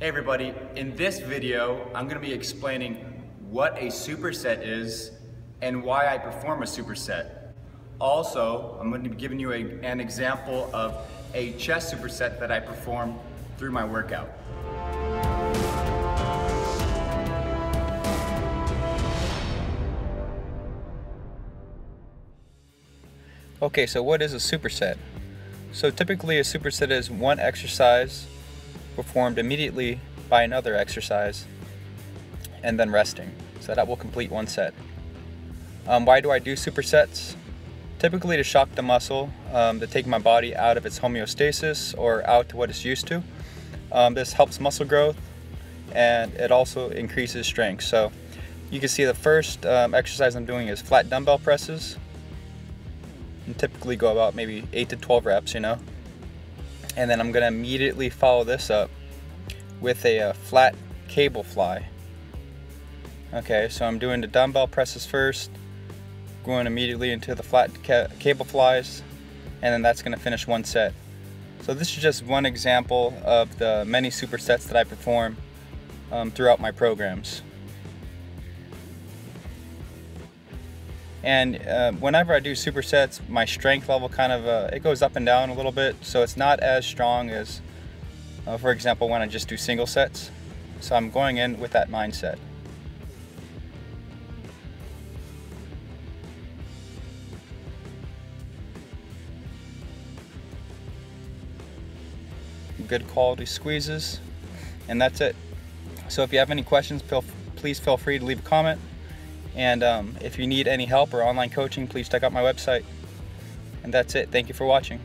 Hey everybody, in this video, I'm gonna be explaining what a superset is and why I perform a superset. Also, I'm gonna be giving you a, an example of a chest superset that I perform through my workout. Okay, so what is a superset? So typically a superset is one exercise performed immediately by another exercise and then resting. So that will complete one set. Um, why do I do supersets? Typically to shock the muscle, um, to take my body out of its homeostasis or out to what it's used to. Um, this helps muscle growth and it also increases strength. So you can see the first um, exercise I'm doing is flat dumbbell presses. And typically go about maybe 8 to 12 reps, you know. And then I'm gonna immediately follow this up with a, a uh, flat cable fly. Okay, so I'm doing the dumbbell presses first, going immediately into the flat ca cable flies, and then that's gonna finish one set. So this is just one example of the many supersets that I perform um, throughout my programs. And uh, whenever I do supersets, my strength level kind of, uh, it goes up and down a little bit. So it's not as strong as, uh, for example, when I just do single sets. So I'm going in with that mindset. Good quality squeezes. And that's it. So if you have any questions, feel, please feel free to leave a comment. And um, if you need any help or online coaching, please check out my website. And that's it. Thank you for watching.